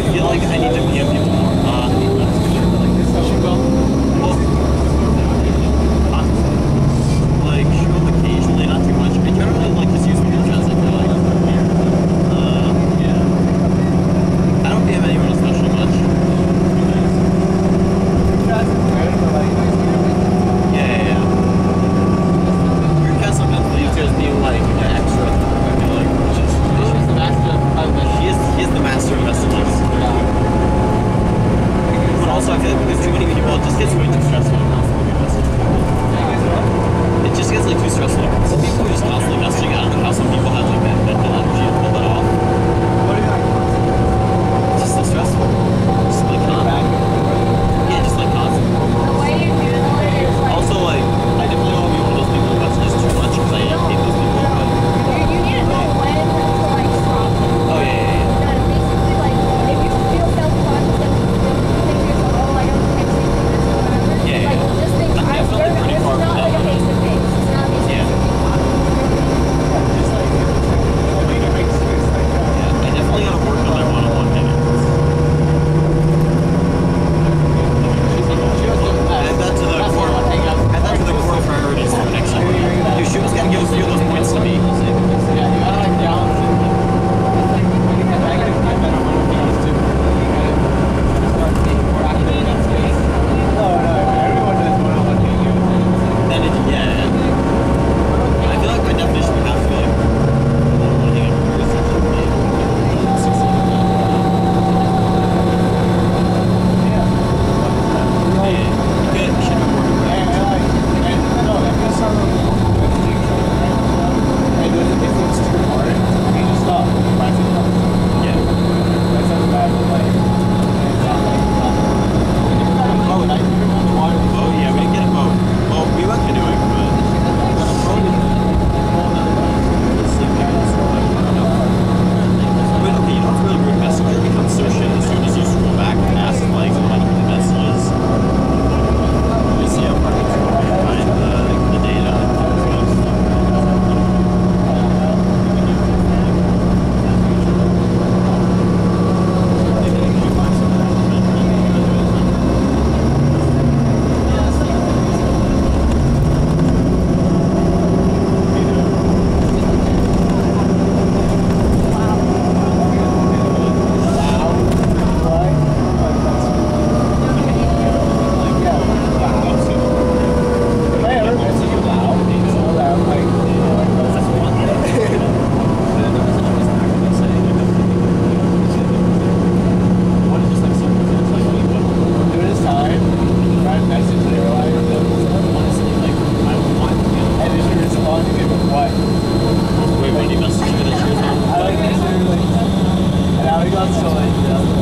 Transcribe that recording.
I feel like I need to PM people ganz schön. Ja.